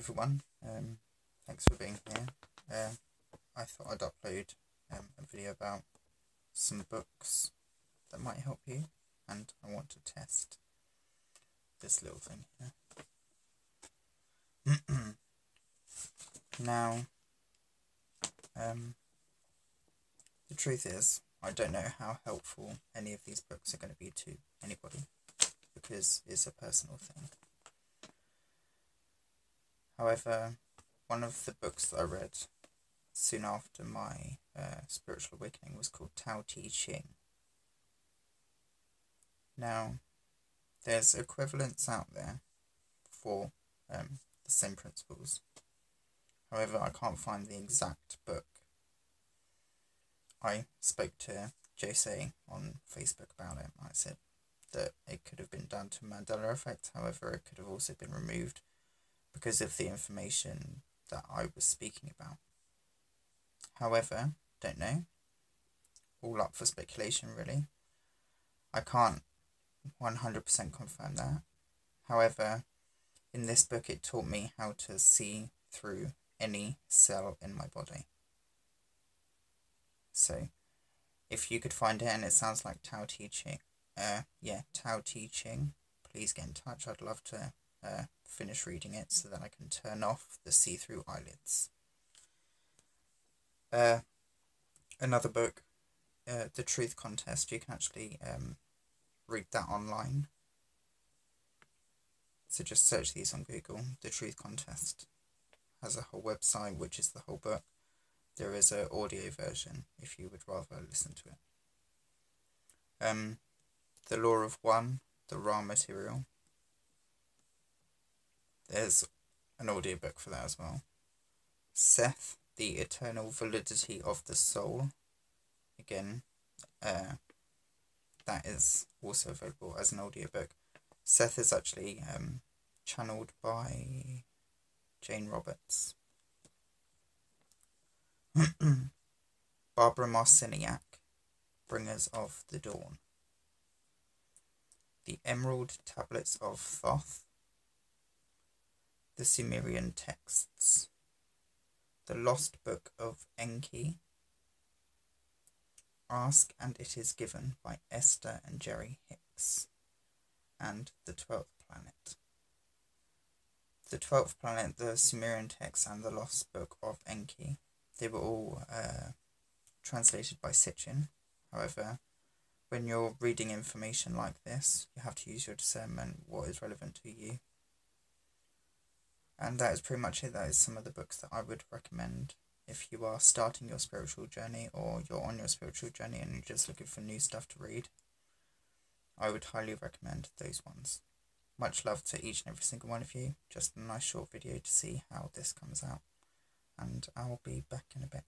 everyone. Um, thanks for being here. Uh, I thought I'd upload um, a video about some books that might help you, and I want to test this little thing here. now, um, the truth is, I don't know how helpful any of these books are going to be to anybody because it's a personal thing. However, one of the books that I read soon after my uh, spiritual awakening was called Tao Te Ching. Now, there's equivalents out there for um, the same principles. However, I can't find the exact book. I spoke to Jose on Facebook about it. I said that it could have been done to Mandela effect. However, it could have also been removed because of the information that I was speaking about. However, don't know. All up for speculation, really. I can't 100% confirm that. However, in this book, it taught me how to see through any cell in my body. So, if you could find it and it sounds like Tao Te Ching, uh, yeah, Tao Te Ching, please get in touch. I'd love to uh, finish reading it so that I can turn off the see-through eyelids. Uh, another book, uh, The Truth Contest, you can actually um, read that online. So just search these on Google. The Truth Contest has a whole website, which is the whole book. There is an audio version if you would rather listen to it. Um, the Law of One, the Ra material. There's an audiobook for that as well. Seth, The Eternal Validity of the Soul. Again, uh, that is also available as an audiobook. Seth is actually um, channeled by Jane Roberts. Barbara Marciniak, Bringers of the Dawn. The Emerald Tablets of Thoth the Sumerian texts, the Lost Book of Enki, Ask and It Is Given by Esther and Jerry Hicks, and The Twelfth Planet. The Twelfth Planet, the Sumerian text, and the Lost Book of Enki, they were all uh, translated by Sitchin. However, when you're reading information like this, you have to use your discernment what is relevant to you and that is pretty much it. That is some of the books that I would recommend if you are starting your spiritual journey or you're on your spiritual journey and you're just looking for new stuff to read. I would highly recommend those ones. Much love to each and every single one of you. Just a nice short video to see how this comes out. And I'll be back in a bit.